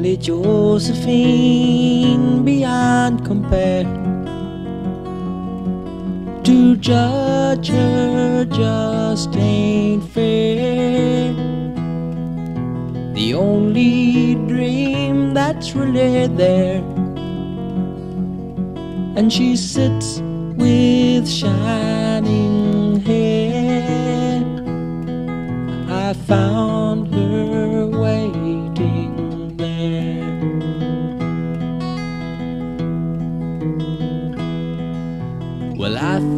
Only Josephine beyond compare to judge her just ain't fair. The only dream that's really there, and she sits with shining hair. I found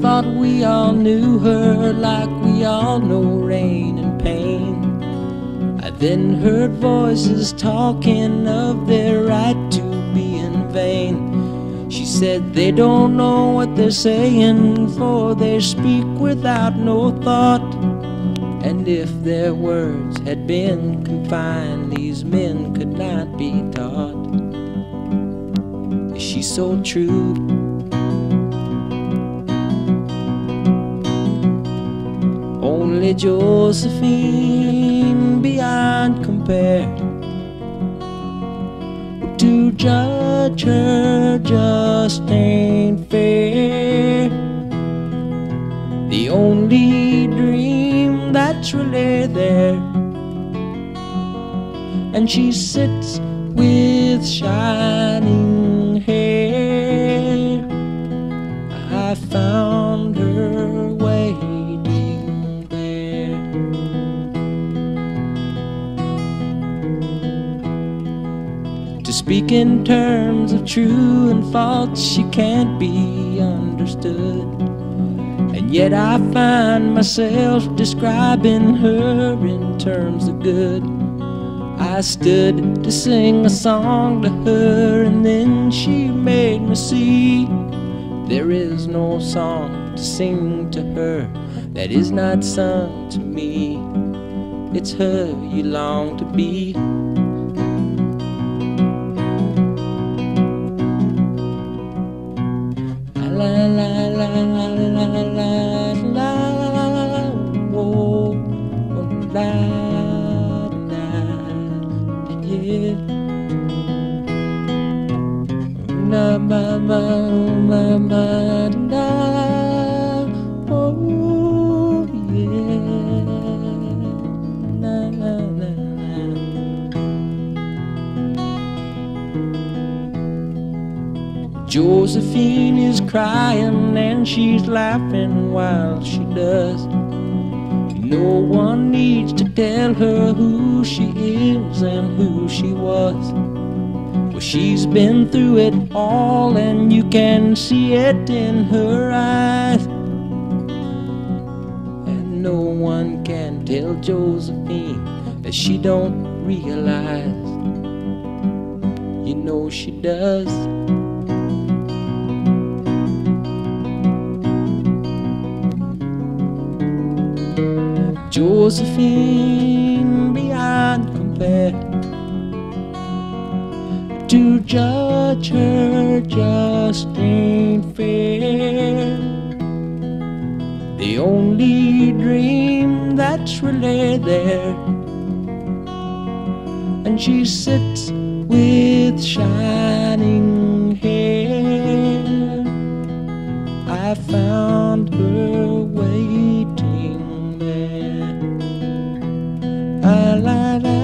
Thought we all knew her like we all know rain and pain. I then heard voices talking of their right to be in vain. She said they don't know what they're saying, for they speak without no thought. And if their words had been confined, these men could not be taught. She's so true. Josephine beyond compare to judge her just ain't fair. The only dream that's really there, and she sits with shining speak in terms of true and false, she can't be understood. And yet I find myself describing her in terms of good. I stood to sing a song to her, and then she made me see there is no song to sing to her that is not sung to me. It's her you long to be. Ma ma ma ma da oh yeah na na na Josephine is crying and she's laughing while she does. No one needs to tell her who she is and who she was. She's been through it all and you can see it in her eyes. And no one can tell Josephine that she don't realize. You know she does. Josephine beyond compare to judge her just ain't fair. The only dream that's really there, and she sits with shining hair. I found her waiting there. La la